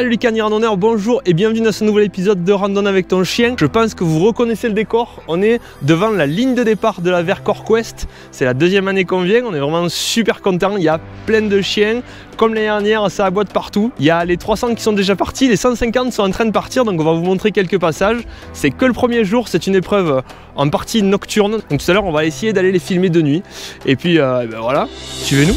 Salut les canins randonneurs, bonjour et bienvenue dans ce nouvel épisode de Randonne avec ton chien. Je pense que vous reconnaissez le décor, on est devant la ligne de départ de la Vercors Quest. C'est la deuxième année qu'on vient, on est vraiment super content. Il y a plein de chiens, comme l'année dernière, ça aboie partout. Il y a les 300 qui sont déjà partis, les 150 sont en train de partir, donc on va vous montrer quelques passages. C'est que le premier jour, c'est une épreuve en partie nocturne. Donc tout à l'heure, on va essayer d'aller les filmer de nuit. Et puis euh, ben voilà, suivez-nous.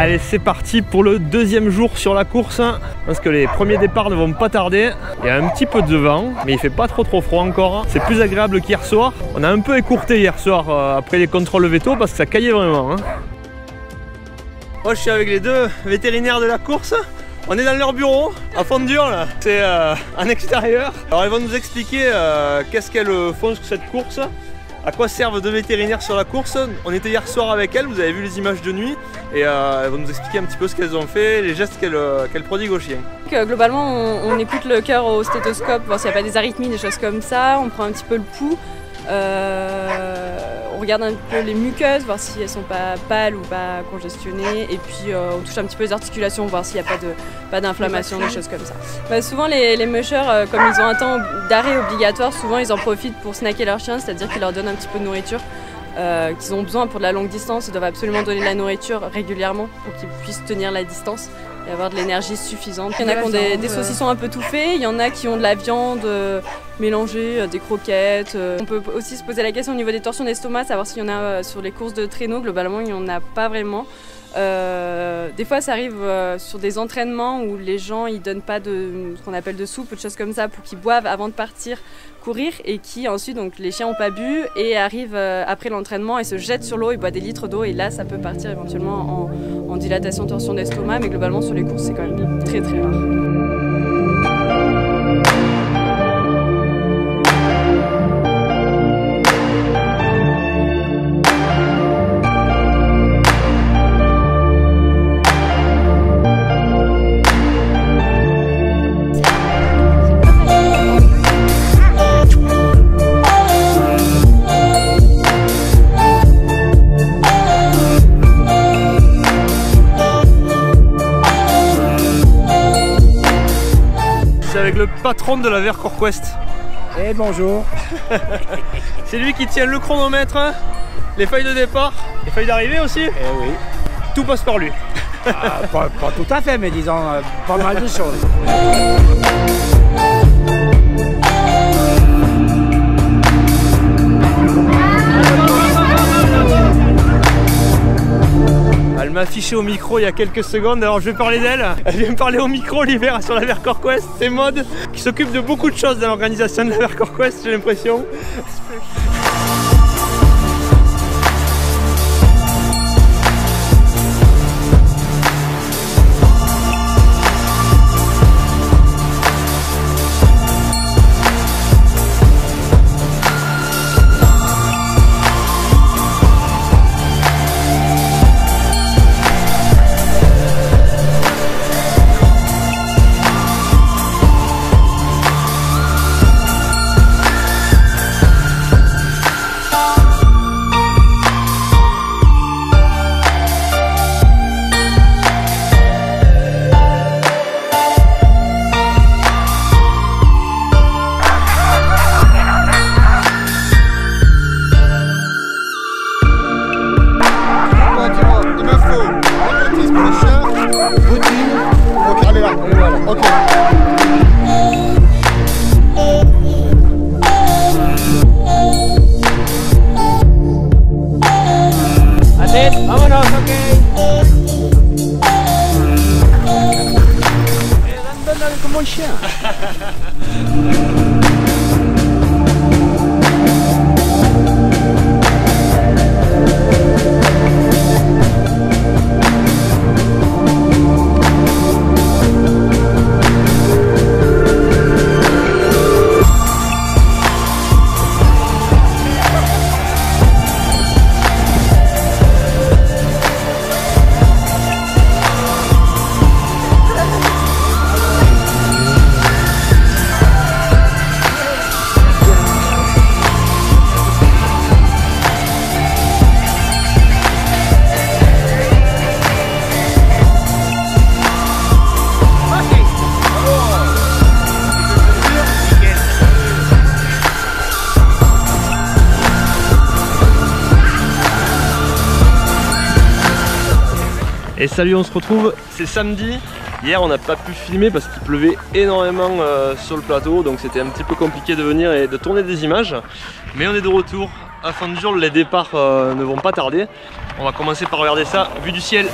Allez, c'est parti pour le deuxième jour sur la course. Parce que les premiers départs ne vont pas tarder. Il y a un petit peu de vent, mais il fait pas trop trop froid encore. C'est plus agréable qu'hier soir. On a un peu écourté hier soir euh, après les contrôles véto parce que ça caillait vraiment. Hein. Moi, je suis avec les deux vétérinaires de la course. On est dans leur bureau, à fond dur là. C'est euh, en extérieur. Alors, ils vont nous expliquer euh, qu'est-ce qu'elles font sur cette course à quoi servent deux vétérinaires sur la course. On était hier soir avec elles, vous avez vu les images de nuit, et euh, elles vont nous expliquer un petit peu ce qu'elles ont fait, les gestes qu'elles euh, prodiguent aux chiens. Euh, globalement, on, écoute le cœur au stéthoscope, voir s'il n'y a pas des arythmies, des choses comme ça, on prend un petit peu le pouls. On regarde un peu les muqueuses, voir si elles sont pas pâles ou pas congestionnées, et puis on touche un petit peu les articulations, voir s'il n'y a pas de pas d'inflammation, des choses comme ça. Bah, souvent les, les mushers, comme ils ont un temps d'arrêt obligatoire, souvent ils en profitent pour snacker leur chien, c'est-à-dire qu'ils leur donnent un petit peu de nourriture. qu'ils ont besoin pour de la longue distance, ils doivent absolument donner de la nourriture régulièrement pour qu'ils puissent tenir la distance et avoir de l'énergie suffisante. Il y en a qui ont des, des, saucissons un peu tout faits, il y en a qui ont de la viande mélangée, des croquettes. On peut aussi se poser la question au niveau des torsions d'estomac, savoir s'il y en a sur les courses de traîneau. Globalement, il n'y en a pas vraiment. Euh, des fois, ça arrive euh, sur des entraînements où les gens ils donnent pas de ce qu'on appelle de soupe ou de choses comme ça pour qu'ils boivent avant de partir courir et qui ensuite donc les chiens ont pas bu et arrivent euh, après l'entraînement et se jettent sur l'eau, ils boivent des litres d'eau et là ça peut partir éventuellement en, en dilatation, torsion d'estomac, mais globalement sur les courses c'est quand même très très rare. Avec le patron de la Vercors Quest. Et bonjour. C'est lui qui tient le chronomètre, les feuilles de départ, les feuilles d'arrivée aussi. Eh oui. Tout passe par lui. Ah, pas, pas, tout à fait, mais disons euh, pas mal de choses. Elle m'a affiché au micro il y a quelques secondes, alors je vais parler d'elle. Elle vient me parler au micro l'hiver sur la Vercors Quest. C'est Mode qui s'occupe de beaucoup de choses dans l'organisation de la Vercors Quest, j'ai l'impression. Et salut, on se retrouve, c'est samedi. Hier, on n'a pas pu filmer parce qu'il pleuvait énormément euh, sur le plateau, donc c'était un petit peu compliqué de venir et de tourner des images. Mais on est de retour. À fin du jour, les départs euh, ne vont pas tarder. On va commencer par regarder ça, vue du ciel.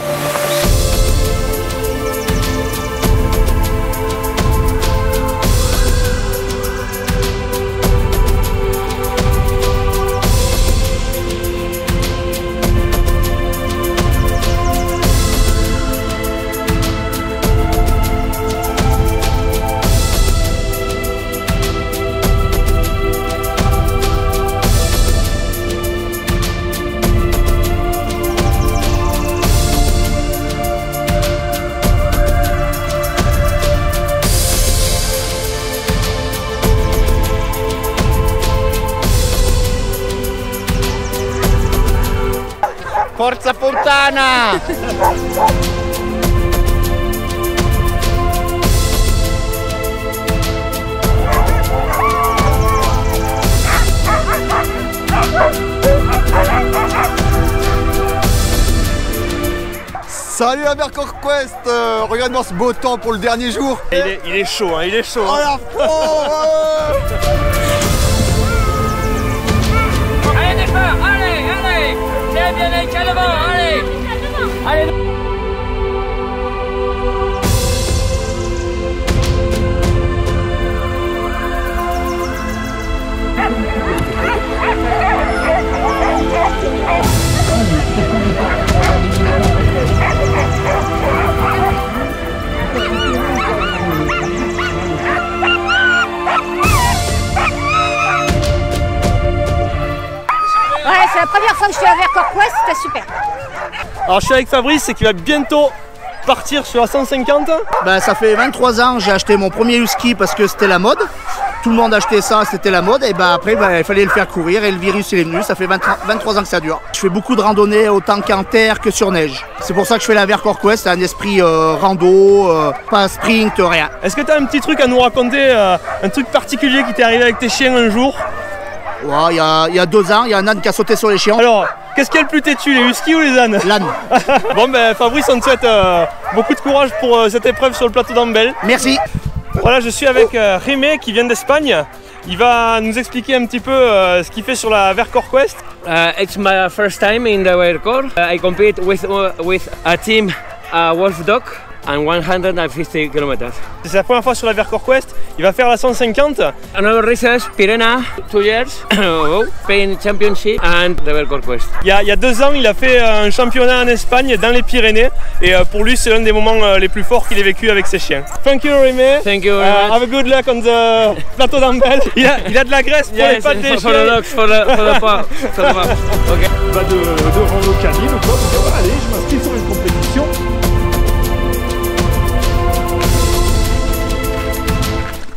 Salut la Mercor Quest euh, Regarde-moi ce beau temps pour le dernier jour. Il est, il est chaud, hein, il est chaud. Oh hein. la c'est la première fois que je suis à Vercors Quest, c'était super. Alors je suis avec Fabrice et qui va bientôt partir sur la 150. Ben, ça fait 23 ans j'ai acheté mon premier husky parce que c'était la mode. Tout le monde achetait ça, c'était la mode. Et ben après, ben, il fallait le faire courir et le virus il est venu. Ça fait 20 23 ans que ça dure. Je fais beaucoup de randonnées autant qu'en terre que sur neige. C'est pour ça que je fais la Vercors Quest. C'est un esprit euh, rando, euh, pas sprint, rien. Est-ce que tu as un petit truc à nous raconter, euh, un truc particulier qui t'est arrivé avec tes chiens un jour? Ouais, il y, a, il y a deux ans, il y a un âne qui a sauté sur les chiens. Alors, qu'est-ce qui est le plus têtu, les huskies ou les ânes L'âne. Bon ben Fabrice, on te souhaite euh, beaucoup de courage pour euh, cette épreuve sur le plateau d'Ambel. Merci. Voilà, je suis avec euh, Rémé qui vient d'Espagne. Il va nous expliquer un petit peu euh, ce qu'il fait sur la Vercors Quest. Uh, it's my first time in the Vercors. Uh, I compete with uh, with a team, uh, Wolf Dog, and 150 kilometers. C'est la première fois sur la Vercors Quest. Il va faire la 150. Another races, Pirena, two years Spain Championship and the Vercors Quest. Il y, a, il y a deux ans, il a fait euh, un championnat en Espagne dans les Pyrénées. Et euh, pour lui, c'est l'un des moments euh, les plus forts qu'il ait vécu avec ses chiens. Thank you, Rémé. Thank you Uh, very much. have a good luck on the plateau d'Ambel. Il a, il a de la graisse pour les Yes, pattes des for, for the chiens. dogs, for the for the paw, for the paw. Okay. Pas de, de rando canine ou quoi, voilà, allez, je m'inscris sur une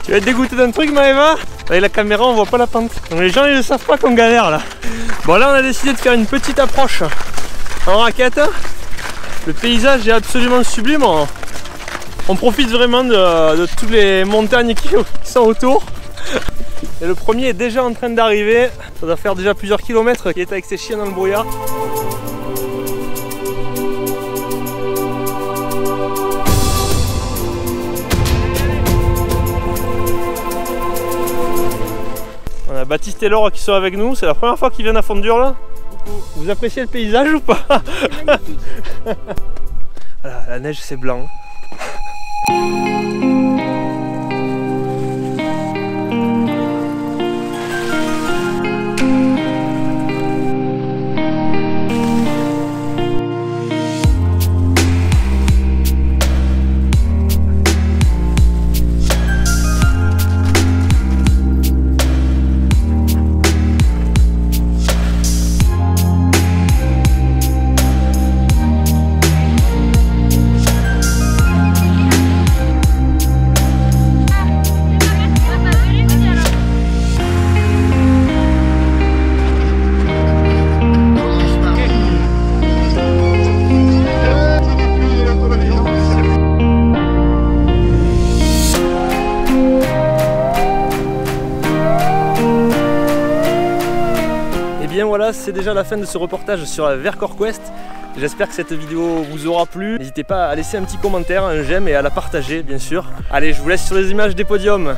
Tu vas être dégoûté d'un truc, Maëva Avec la caméra, on voit pas la pente. Donc les gens, ils ne savent pas qu'on galère là. Bon, là, on a décidé de faire une petite approche en raquette. Le paysage est absolument sublime. On, profite vraiment de, toutes les montagnes qui, qui sont autour. Et le premier est déjà en train d'arriver. Ça doit faire déjà plusieurs kilomètres qu'il est avec ses chiens dans le brouillard. Baptiste et Laure qui sont avec nous, c'est la première fois qu'ils viennent à Fondure là. Vous appréciez le paysage ou pas la neige c'est blanc. C'est déjà la fin de ce reportage sur la Vercors Quest. J'espère que cette vidéo vous aura plu. N'hésitez pas à laisser un petit commentaire, un j'aime et à la partager bien sûr. Allez, je vous laisse sur les images des podiums.